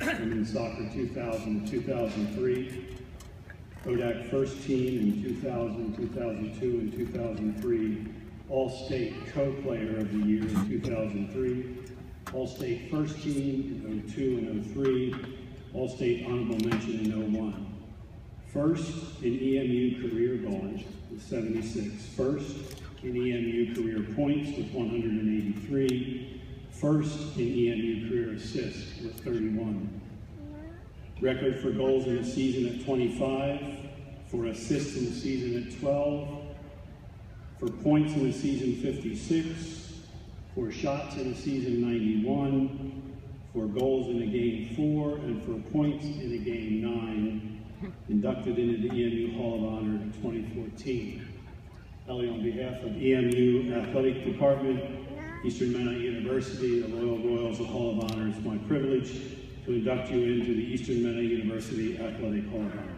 women's soccer 2000 to 2003, ODAC first team in 2000, 2002, and 2003, All-State Co-Player of the Year in 2003, All-State first team in 02 and 03, All-State honorable mention in 01. First in EMU career goals with 76. First in EMU career points with 183. First in EMU career assists with 31. Record for goals in a season at 25. For assists in the season at 12. For points in the season 56. For shots in the season 91. For goals in a game 4. And for points in a game 9 inducted into the EMU Hall of Honor in 2014. Ellie, on behalf of EMU Athletic Department, Eastern Mennonite University, the Royal Royals the Hall of Honor. It's my privilege to induct you into the Eastern Mennonite University Athletic Hall of Honor.